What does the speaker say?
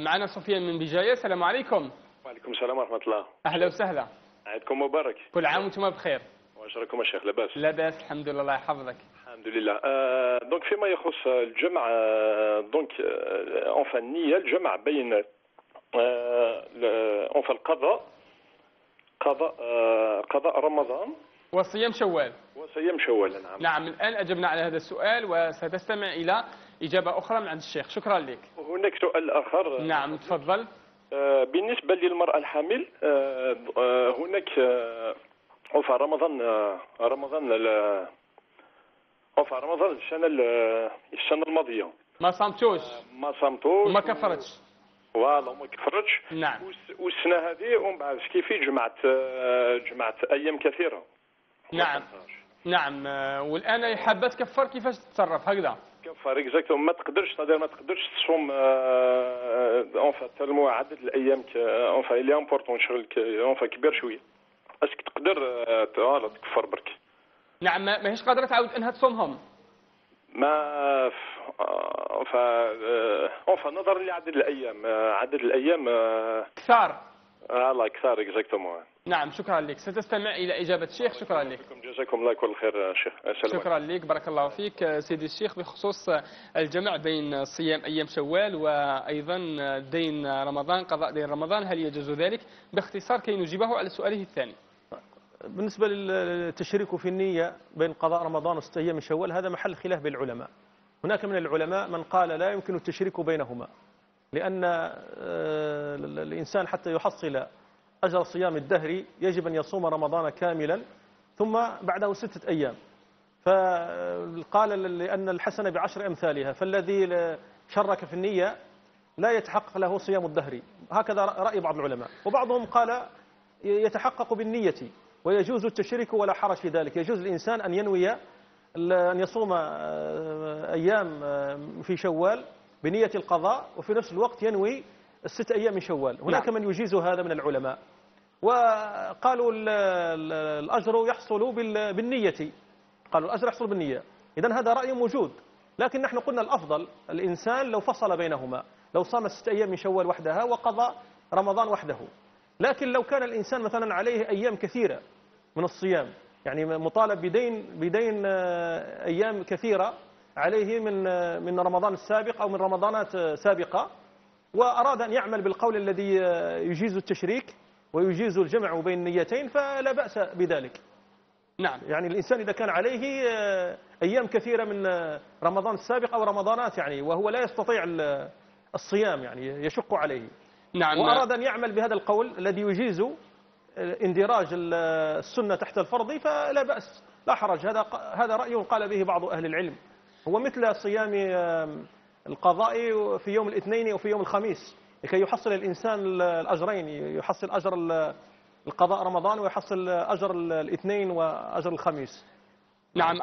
معنا سفيان من بجاية السلام عليكم. وعليكم السلام ورحمة الله. أهلا وسهلا. عيدكم مبارك. كل عام وأنتم بخير. واش راكم الشيخ لاباس. لا بأس الحمد لله الله يحفظك. الحمد لله. آه donc فيما يخص الجمع آه donc enfin النية الجمع بين آه enfin القضاء قضاء آه قضاء رمضان. وصيام شوال. وصيام شوال نعم. نعم الآن أجبنا على هذا السؤال وستستمع إلى إجابة أخرى من عند الشيخ. شكرا لك. هناك سؤال آخر. نعم تفضل. آه بالنسبة للمرأة الحامل آه آه هناك أوفى رمضان رمضان أوفى رمضان السنة ال- السنة الماضية. ما صمتوش ما صمتوش وما كفرتش؟ فوالا ما كفرتش. نعم. والس- والسنة هذه ومن بعد كيفي جمعت جمعت أيام كثيرة. نعم. نعم والآن حابة تكفر كيفاش تتصرف؟ هكذا. كفر اكزاكتو ما تقدرش تقدر ما تقدرش تصوم enfin tellement عدد الأيام enfin اللي important شغل enfin كبير شوية. est-ce que تقدر آه، voilà تكفر برك. نعم ما ماهيش قادرة تعاود أنها تصومهم. ما ف- آه، enfin آه، أونفا نظرا لعدد الأيام آه، عدد الأيام آه، كثار. الله كثار exactement نعم شكرا لك. ستستمع إلى إجابة الشيخ. شكرا لك. جزاكم الله كل خير شيخ عليكم. شكرا لك. بارك الله فيك سيدي الشيخ. بخصوص الجمع بين صيام أيام شوال وأيضا دين رمضان قضاء دين رمضان هل يجوز ذلك؟ باختصار كي نجيبه على سؤاله الثاني. بالنسبة للتشريك في النية بين قضاء رمضان وستة أيام من شوال هذا محل خلاف بين العلماء. هناك من العلماء من قال لا يمكن التشريك بينهما لأن آه، الإنسان حتى يحصل أجر صيام الدهر يجب أن يصوم رمضان كاملا ثم بعده ستة أيام. فقال لأن الحسنة بعشر أمثالها فالذي شرك في النية لا يتحقق له صيام الدهر. هكذا رأي بعض العلماء. وبعضهم قال يتحقق بالنية ويجوز التشريك ولا حرج في ذلك. يجوز الإنسان أن ينوي أن يصوم أيام في شوال بنية القضاء وفي نفس الوقت ينوي الست أيام من شوال. هناك نعم. من يجيز هذا من العلماء. وقالوا ال- ال- الأجر يحصل بال- بالنية. قالوا الأجر يحصل بالنية. إذا هذا رأي موجود. لكن نحن قلنا الأفضل الإنسان لو فصل بينهما لو صام ست أيام من شوال وحدها وقضى رمضان وحده. لكن لو كان الإنسان مثلا عليه أيام كثيرة من الصيام يعني مطالب بدين بدين آه، أيام كثيرة عليه من آه، من رمضان السابق أو من رمضانات آه، سابقة وأراد أن يعمل بالقول الذي يجيز التشريك ويجيز الجمع بين النيتين فلا بأس بذلك. نعم. يعني الإنسان إذا كان عليه آه، أيام كثيرة من آه، رمضان السابق أو رمضانات يعني وهو لا يستطيع ال- الصيام يعني يشق عليه. نعم. وأراد أن يعمل بهذا القول الذي يجيز آه، اندراج ال- السنة تحت الفرض فلا بأس لا حرج. هذا هذا رأي قال به بعض أهل العلم. هو مثل صيام آه، القضاء في يوم الاثنين أو في يوم الخميس. لكي يحصل الإنسان ال- الأجرين يحصل أجر ال- القضاء رمضان ويحصل أجر ال- الاثنين وأجر الخميس. نعم.